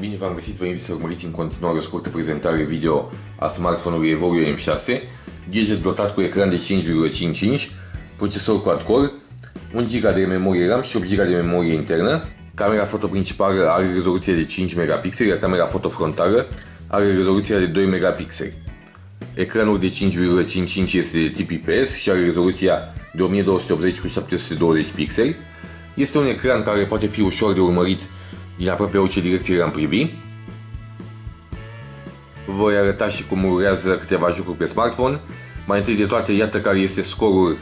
Bine v-am găsit, vă invit să urmăriți în continuare o scurtă prezentare video a smartphone-ului Evorio M6, gadget dotat cu ecran de 5,55, procesor quad-core, 1 GB de memorie RAM și 8 GB de memorie internă. Camera foto principală are rezoluție de 5 megapixeli, iar camera foto frontală are rezoluția de 2 megapixeli. Ecranul de 5,55 este de tip IPS și are rezoluția de 1280 x 720 pixeli. Este un ecran care poate fi ușor de urmărit din aproape orice direcție le-am privi. Voi arăta și cum urează câteva jocuri pe smartphone. Mai întâi de toate, iată care este scorul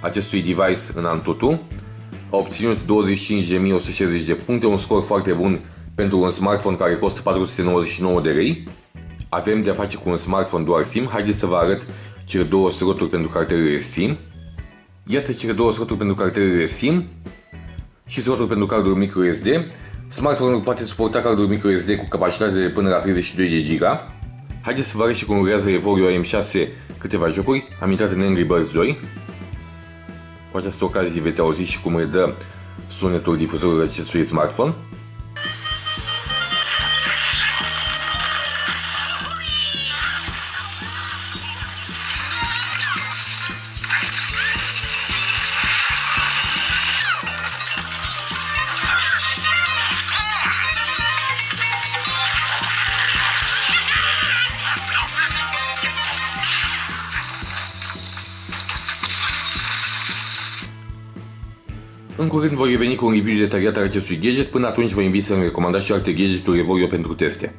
acestui device în Antutu. A obținut 25.160 de puncte, un scor foarte bun pentru un smartphone care costă 499 de lei. Avem de a face cu un smartphone dual SIM. Haideți să vă arăt cele două sloturi pentru cartelele SIM. Iată cele două sloturi pentru cartelele SIM și slotul pentru cardul microSD. Smartphone-ul poate suporta cardul microSD cu capacitate de până la 32 de GB. Haideți să vă arăt și cum urează Evorio M6 câteva jocuri. Am intrat în Angry Birds 2. Cu această ocazie veți auzi și cum redă sunetul difuzorului acestui smartphone. În curând voi reveni cu un review detaliat al acestui gadget, până atunci vă invit să-mi recomandați și alte gadgeturi Evorio pentru teste.